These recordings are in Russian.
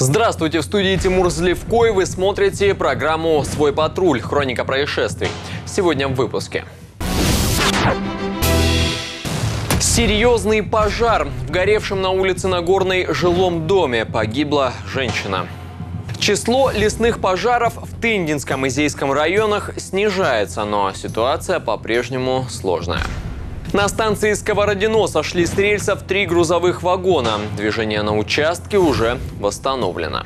Здравствуйте, в студии Тимур Злевкой. Вы смотрите программу «Свой патруль. Хроника происшествий». Сегодня в выпуске. Серьезный пожар. В горевшем на улице Нагорной жилом доме погибла женщина. Число лесных пожаров в Тындинском и Зейском районах снижается, но ситуация по-прежнему сложная. На станции Сковородино сошли с рельсов три грузовых вагона. Движение на участке уже восстановлено.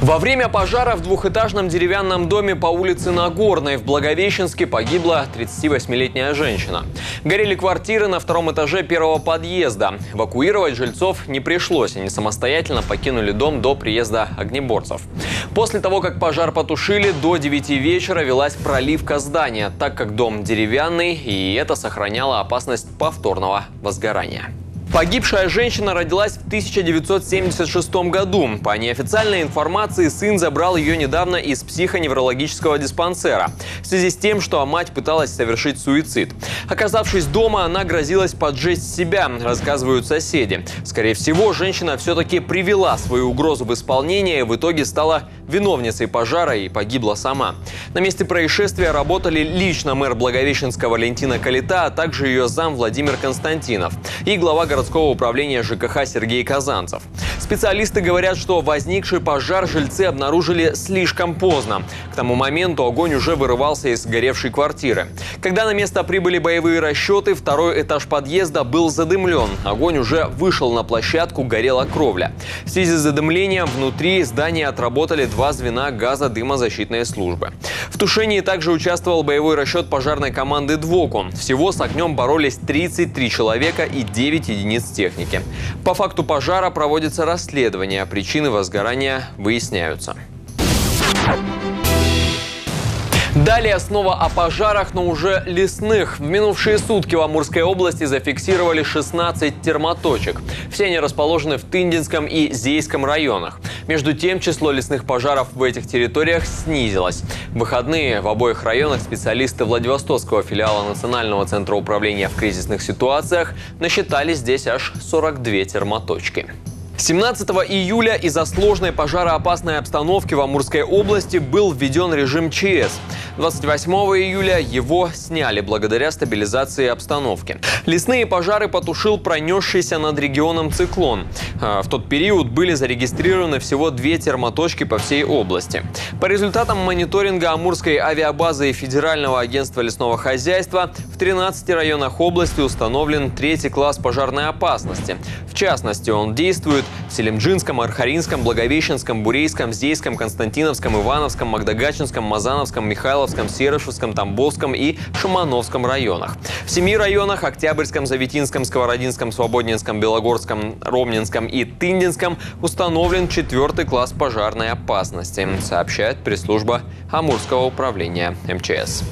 Во время пожара в двухэтажном деревянном доме по улице Нагорной в Благовещенске погибла 38-летняя женщина. Горели квартиры на втором этаже первого подъезда. Эвакуировать жильцов не пришлось. Они самостоятельно покинули дом до приезда огнеборцев. После того, как пожар потушили, до 9 вечера велась проливка здания, так как дом деревянный, и это сохраняло опасность повторного возгорания. Погибшая женщина родилась в 1976 году. По неофициальной информации, сын забрал ее недавно из психоневрологического диспансера в связи с тем, что мать пыталась совершить суицид. Оказавшись дома, она грозилась поджечь себя, рассказывают соседи. Скорее всего, женщина все-таки привела свою угрозу в исполнение и в итоге стала виновницей пожара и погибла сама. На месте происшествия работали лично мэр Благовещенска Валентина Калита, а также ее зам Владимир Константинов и глава городского управления ЖКХ Сергей Казанцев. Специалисты говорят, что возникший пожар жильцы обнаружили слишком поздно. К тому моменту огонь уже вырывался из горевшей квартиры. Когда на место прибыли боевые расчеты, второй этаж подъезда был задымлен. Огонь уже вышел на площадку, горела кровля. В связи с задымлением внутри здания отработали два звена газодымозащитной службы. В тушении также участвовал боевой расчет пожарной команды «Двокон». Всего с огнем боролись 33 человека и 9 единиц техники. По факту пожара проводится расследование, а причины возгорания выясняются. Далее снова о пожарах, но уже лесных. В минувшие сутки в Амурской области зафиксировали 16 термоточек. Все они расположены в Тындинском и Зейском районах. Между тем, число лесных пожаров в этих территориях снизилось. В выходные в обоих районах специалисты Владивостокского филиала Национального центра управления в кризисных ситуациях насчитали здесь аж 42 термоточки. 17 июля из-за сложной пожароопасной обстановки в Амурской области был введен режим ЧС. 28 июля его сняли благодаря стабилизации обстановки. Лесные пожары потушил пронесшийся над регионом циклон. А, в тот период были зарегистрированы всего две термоточки по всей области. По результатам мониторинга Амурской авиабазы и Федерального агентства лесного хозяйства в 13 районах области установлен третий класс пожарной опасности. В частности, он действует в Селимджинском, Архаринском, Благовещенском, Бурейском, Здейском, Константиновском, Ивановском, Магдагачинском, Мазановском, Михайловском, Серышевском, Тамбовском и Шумановском районах. В семи районах – Октябрьском, Заветинском, Сковородинском, Свободнинском, Белогорском, Ромнинском и Тындинском – установлен четвертый класс пожарной опасности, сообщает пресс-служба Амурского управления МЧС.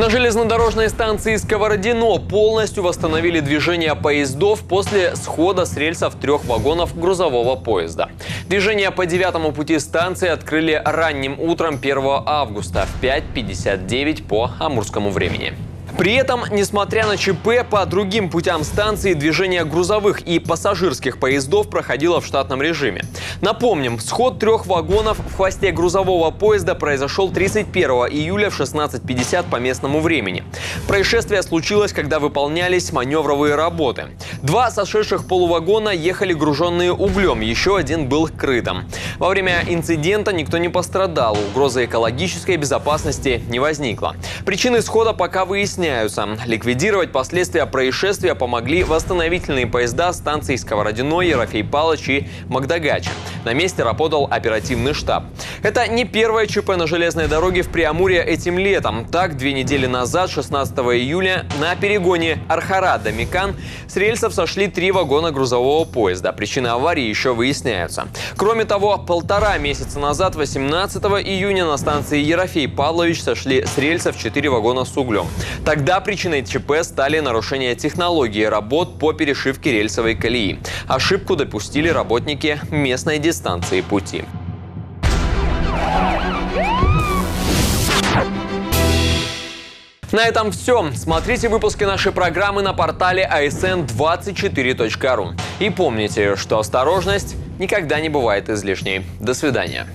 На железнодорожной станции Сковородино полностью восстановили движение поездов после схода с рельсов трех вагонов грузового поезда. Движение по девятому пути станции открыли ранним утром 1 августа в 5.59 по амурскому времени. При этом, несмотря на ЧП, по другим путям станции движение грузовых и пассажирских поездов проходило в штатном режиме. Напомним, сход трех вагонов в хвосте грузового поезда произошел 31 июля в 16.50 по местному времени. Происшествие случилось, когда выполнялись маневровые работы. Два сошедших полувагона ехали груженные углем, еще один был крытым. Во время инцидента никто не пострадал, угрозы экологической безопасности не возникло. Причины схода пока выясняются. Ликвидировать последствия происшествия помогли восстановительные поезда станций Сковородино, Ерофей Палыч и Магдагача. На месте работал оперативный штаб. Это не первое ЧП на железной дороге в Приамуре этим летом. Так, две недели назад, 16 июля, на перегоне Архарада-Микан с рельсов сошли три вагона грузового поезда. Причины аварии еще выясняются. Кроме того, полтора месяца назад, 18 июня, на станции Ерофей Павлович сошли с рельсов четыре вагона с углем. Тогда причиной ЧП стали нарушения технологии работ по перешивке рельсовой колеи. Ошибку допустили работники местной дистанции пути. На этом все. Смотрите выпуски нашей программы на портале asn24.ru. И помните, что осторожность никогда не бывает излишней. До свидания.